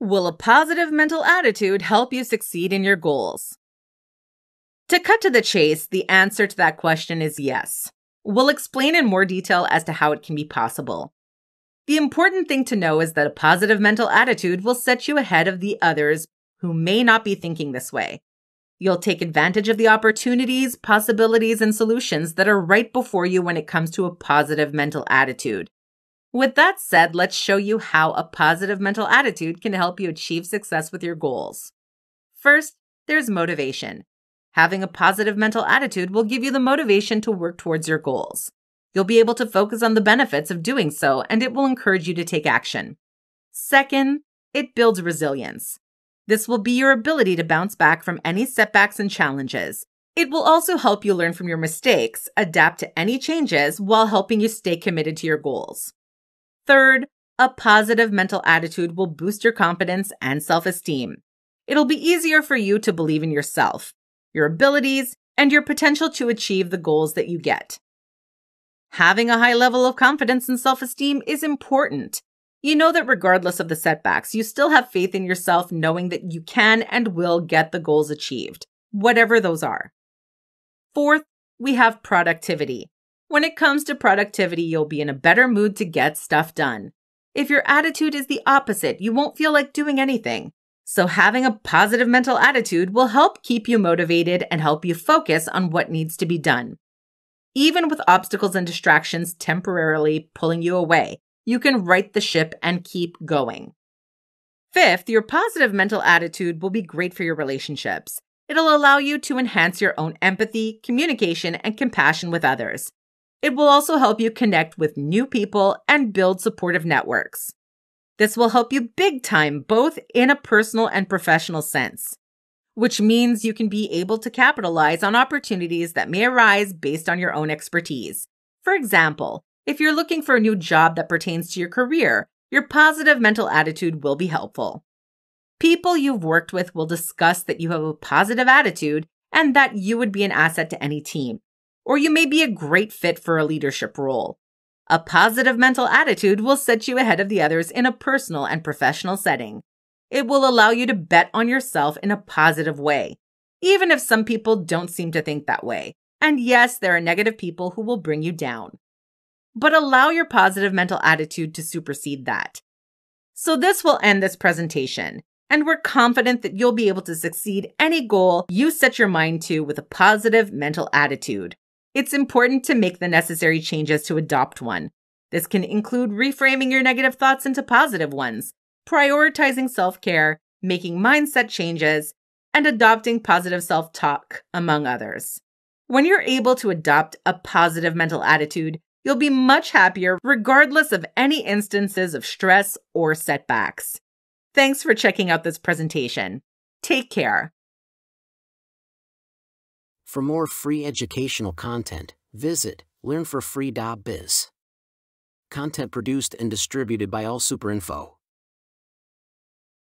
Will a positive mental attitude help you succeed in your goals? To cut to the chase, the answer to that question is yes. We'll explain in more detail as to how it can be possible. The important thing to know is that a positive mental attitude will set you ahead of the others who may not be thinking this way. You'll take advantage of the opportunities, possibilities, and solutions that are right before you when it comes to a positive mental attitude. With that said, let's show you how a positive mental attitude can help you achieve success with your goals. First, there's motivation. Having a positive mental attitude will give you the motivation to work towards your goals. You'll be able to focus on the benefits of doing so, and it will encourage you to take action. Second, it builds resilience. This will be your ability to bounce back from any setbacks and challenges. It will also help you learn from your mistakes, adapt to any changes, while helping you stay committed to your goals. Third, a positive mental attitude will boost your confidence and self esteem. It'll be easier for you to believe in yourself, your abilities, and your potential to achieve the goals that you get. Having a high level of confidence and self esteem is important. You know that regardless of the setbacks, you still have faith in yourself, knowing that you can and will get the goals achieved, whatever those are. Fourth, we have productivity. When it comes to productivity, you'll be in a better mood to get stuff done. If your attitude is the opposite, you won't feel like doing anything. So, having a positive mental attitude will help keep you motivated and help you focus on what needs to be done. Even with obstacles and distractions temporarily pulling you away, you can right the ship and keep going. Fifth, your positive mental attitude will be great for your relationships. It'll allow you to enhance your own empathy, communication, and compassion with others. It will also help you connect with new people and build supportive networks. This will help you big time, both in a personal and professional sense, which means you can be able to capitalize on opportunities that may arise based on your own expertise. For example, if you're looking for a new job that pertains to your career, your positive mental attitude will be helpful. People you've worked with will discuss that you have a positive attitude and that you would be an asset to any team or you may be a great fit for a leadership role. A positive mental attitude will set you ahead of the others in a personal and professional setting. It will allow you to bet on yourself in a positive way, even if some people don't seem to think that way. And yes, there are negative people who will bring you down. But allow your positive mental attitude to supersede that. So, this will end this presentation, and we're confident that you'll be able to succeed any goal you set your mind to with a positive mental attitude it's important to make the necessary changes to adopt one. This can include reframing your negative thoughts into positive ones, prioritizing self care, making mindset changes, and adopting positive self talk, among others. When you're able to adopt a positive mental attitude, you'll be much happier regardless of any instances of stress or setbacks. Thanks for checking out this presentation. Take care. For more free educational content, visit learnforfree.biz. Content produced and distributed by AllSuperInfo.